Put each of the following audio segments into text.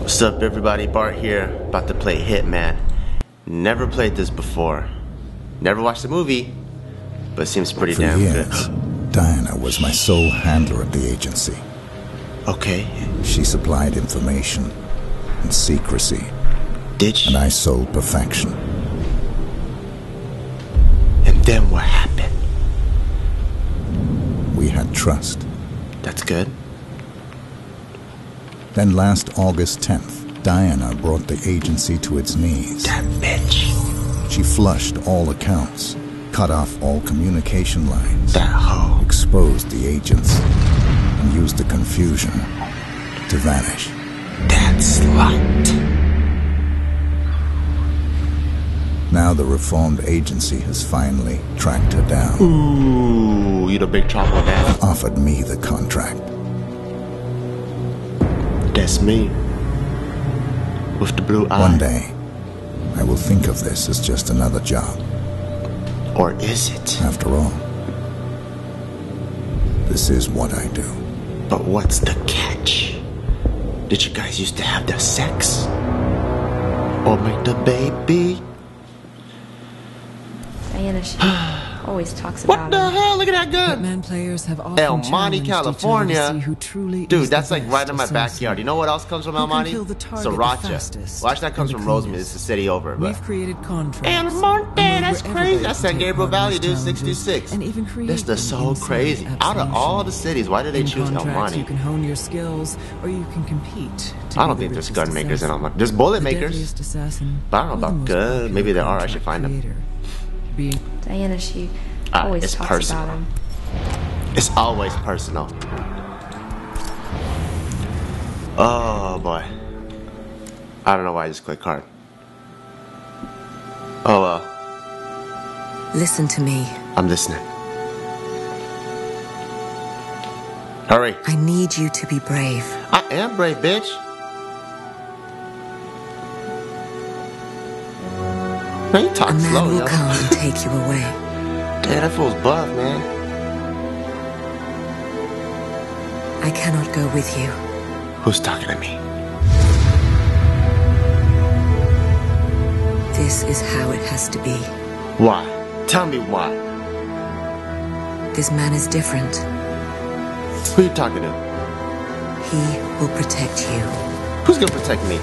What's up, everybody? Bart here, about to play Hitman. Never played this before. Never watched the movie, but it seems pretty For damn years, Diana was my sole handler at the agency. Okay, She supplied information and secrecy, did she? and I sold perfection. And then what happened? We had trust. That's good. Then last August 10th, Diana brought the agency to its knees. That bitch. She flushed all accounts, cut off all communication lines, That hoe. exposed the agents, and used the confusion to vanish. That slut. Now the reformed agency has finally tracked her down, Ooh, you the big trouble man. offered me the contract. That's me. With the blue eye. One day, I will think of this as just another job. Or is it? After all, this is what I do. But what's the catch? Did you guys used to have the sex? Or make the baby? Diana, she always talks about What the him. hell? Look at that gun. Hitman players have often El Monte, challenged each other to California. who truly Dude, is that's like right in my backyard. You know what else comes from Who El Monte? kill the target the Sriracha. fastest Well, actually, that comes from Rosemead. It's the city over. But We've created contracts. El Monte, and that's wherever crazy. they That's San Gabriel Valley, dude. 66. And even create That's the so crazy. Out of all the cities, why do they In choose El Monte? You can hone your skills, or you can compete. I don't the think there's gun makers in assassin. El Monte. There's bullet The makers. But I don't know about most good. popular Maybe there are. I should find them. Creator. Being Diana, she Ah, always it's talks personal. about him. It's always personal. Oh boy. I don't know why I just clicked hard. Oh well, Listen to me. I'm listening. Hurry. I need you to be brave. I am brave, bitch. Man, you A talk man slow, will yo. come and take you away. Damn, that fool's buff, man. I cannot go with you. Who's talking to me? This is how it has to be. Why? Tell me why. This man is different. Who are you talking to? He will protect you. Who's gonna protect me?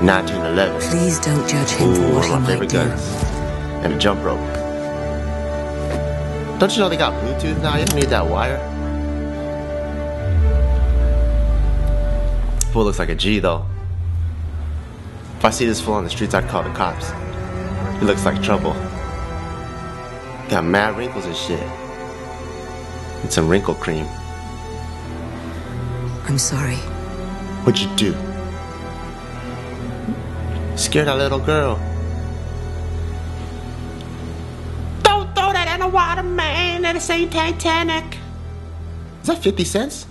1911. Please don't judge him for what he might favorite do. guns. And a jump rope. Don't you know they got Bluetooth now? You don't need that wire. Fool looks like a G though. If I see this fool on the streets, I'd call the cops. He looks like trouble. Got mad wrinkles and shit. And some wrinkle cream. I'm sorry. What'd you do? Scared a little girl. Don't throw that in the water, man. That is ain't Titanic. Is that 50 cents?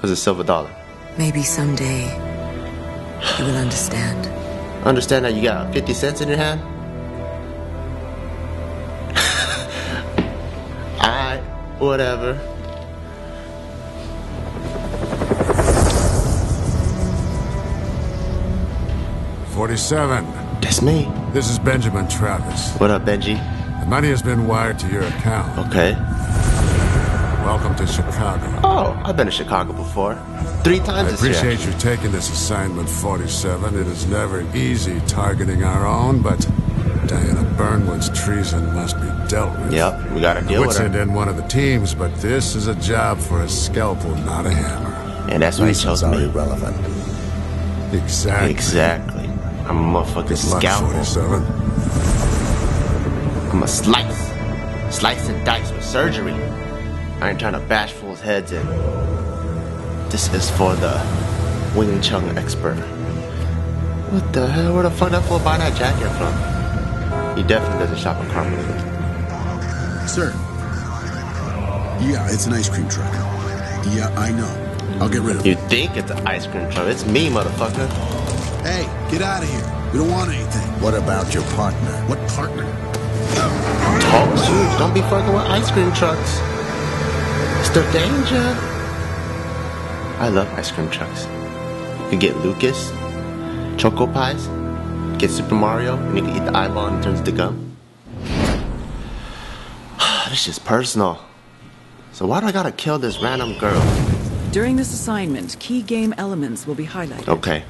Or is it silver dollar? Maybe someday you will understand. Understand that you got 50 cents in your hand? Alright, whatever. Forty-seven. That's me. This is Benjamin Travis. What up, Benji? The money has been wired to your account. Okay. Welcome to Chicago. Oh, I've been to Chicago before. Three I times year. appreciate you taking this assignment, 47. It is never easy targeting our own, but Diana Burnwood's treason must be dealt with. Yep, we gotta deal I with send her. in one of the teams, but this is a job for a scalpel, not a hammer. And that's why he chose me. irrelevant. Exactly. Exactly. I'm a motherfucking Good luck, scalpel. 47. I'm a slice. Slice and dice with surgery. I ain't trying to bash fools' heads in. This is for the Wing Chun expert. What the hell? Where the fuck that fool buy that jacket from? He definitely doesn't shop at Carmen. Sir. Yeah, it's an ice cream truck. Yeah, I know. I'll get rid of You it. think it's an ice cream truck? It's me, motherfucker. Hey, get out of here. We don't want anything. What about your partner? What partner? Talk shoes. Don't be fucking with ice cream trucks. It's Mr. Danger. I love ice cream trucks. You can get Lucas, Choco Pies, get Super Mario, and you can eat the eyeball and it turns to gum. this is personal. So why do I gotta kill this random girl? During this assignment, key game elements will be highlighted. Okay,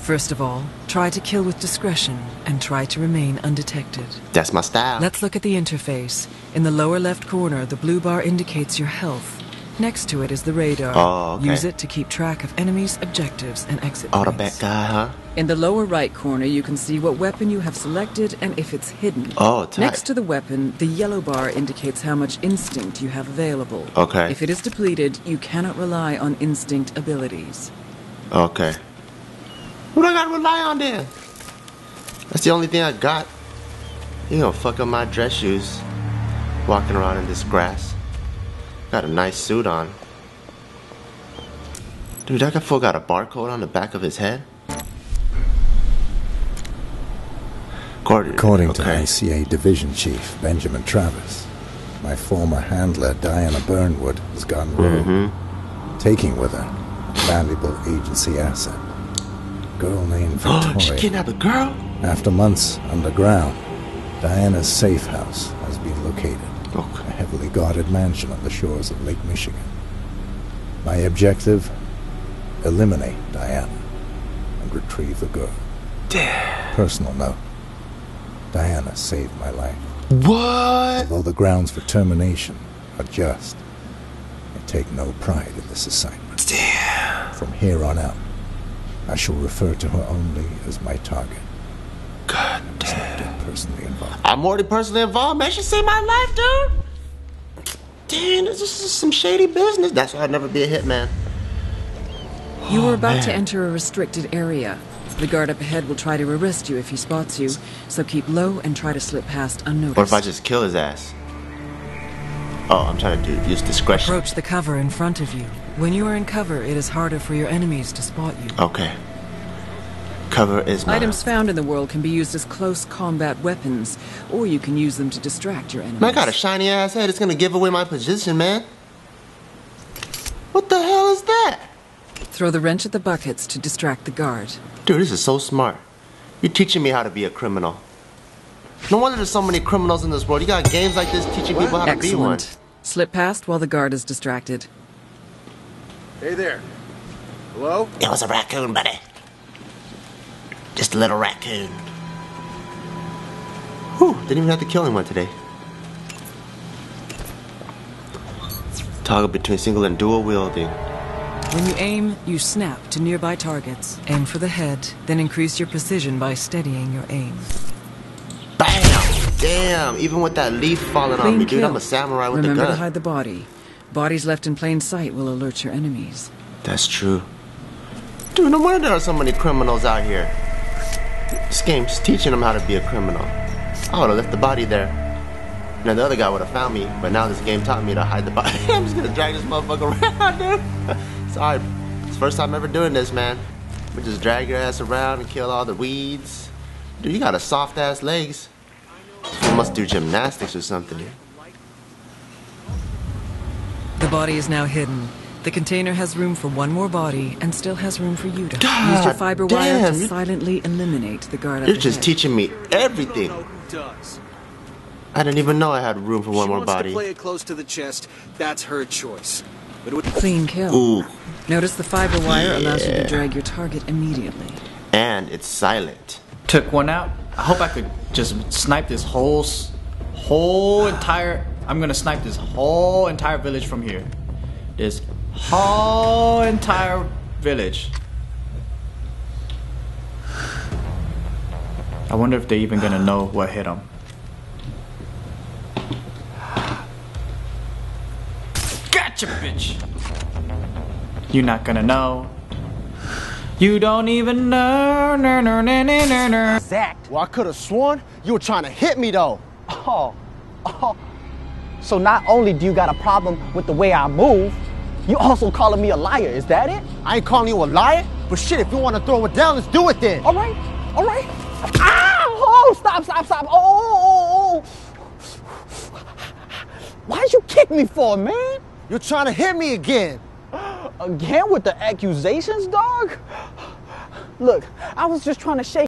First of all, try to kill with discretion and try to remain undetected. that's my style. Let's look at the interface. In the lower left corner, the blue bar indicates your health. Next to it is the radar. Oh, okay. Use it to keep track of enemies, objectives, and exit Oh, the bad guy, huh? In the lower right corner, you can see what weapon you have selected and if it's hidden. Oh, tight. Next to the weapon, the yellow bar indicates how much instinct you have available. Okay. If it is depleted, you cannot rely on instinct abilities. Okay. What do I gotta rely on then? That's the only thing I got. You gonna fuck up my dress shoes. Walking around in this grass. Got a nice suit on. Dude, that guy fool got a barcode on the back of his head. According, According to okay. ICA Division Chief Benjamin Travis, my former handler Diana Burnwood has gone rogue, mm-hmm. taking with her a valuable agency asset. Girl named Oh, she Victoria. kidnapped a girl? After months underground, Diana's safe house has been located. A heavily guarded mansion on the shores of Lake Michigan. My objective? Eliminate Diana and retrieve the girl. Damn. Personal note. Diana saved my life. What? Although the grounds for termination are just, I take no pride in this assignment. Damn. From here on out, I shall refer to her only as my target. God Let's not damn. get personally involved. I'm already personally involved, man. She saved my life, dude. Damn, this is some shady business. That's why I'd never be a hitman. You are oh, about to enter a restricted area. The guard up ahead will try to arrest you if he spots you, so keep low and try to slip past unnoticed. Or if I just kill his ass. Oh, I'm trying to do, use discretion. Approach the cover in front of you. When you are in cover, it is harder for your enemies to spot you. Okay. Cover is my. Items found in the world can be used as close combat weapons, or you can use them to distract your enemies. Man, I got a shiny ass head. It's gonna give away my position, man. What the hell is that? Throw the wrench at the buckets to distract the guard. Dude, this is so smart. You're teaching me how to be a criminal. No wonder there's so many criminals in this world. You got games like this teaching people how to be one. Excellent. Slip past while the guard is distracted. Hey there. Hello? It was a raccoon, buddy. Just a little raccoon. Whew, didn't even have to kill anyone today. Toggle between single and dual wielding. When you aim, you snap to nearby targets. Aim for the head, then increase your precision by steadying your aim. Damn, even with that leaf falling on Clean me, dude, kill. I'm a samurai with Remember a to hide the body. Bodies left in plain sight will alert your enemies. That's true. Dude, no wonder there are so many criminals out here. This game's teaching them how to be a criminal. I would have left the body there. Then the other guy would have found me, but now this game taught me to hide the body. I'm just gonna drag this motherfucker around, dude. Sorry. It's the first time ever doing this, man. We just drag your ass around and kill all the weeds. Dude, you got a soft ass legs. You must do gymnastics or something. The body is now hidden. The container has room for one more body and still has room for you to use your fiber wire to silently eliminate the guard You're just ahead. teaching me everything. I didn't even know I had room for one she more wants body. to play it close to the chest. That's her choice. But it would Clean kill. Ooh, Notice the fiber wire allows you to drag your target immediately. and it's silent. took one out. I hope I could just snipe this whole, whole entire. I'm gonna snipe this whole entire village from here. This whole entire village. I wonder if they're even gonna know what hit them. Gotcha, bitch. You're not gonna know. You don't even know. No, no, no, no, no, no. Exact. Well, I could have sworn you were trying to hit me though. Oh, oh. So not only do you got a problem with the way I move, you also calling me a liar. Is that it? I ain't calling you a liar, but shit, if you want to throw it down, let's do it then. All right, all right. Ow! Oh, stop, stop, stop. Oh, oh, oh, oh, oh. Why'd you kick me for, man? You're trying to hit me again. Again with the accusations, dog? Look, I was just trying to shake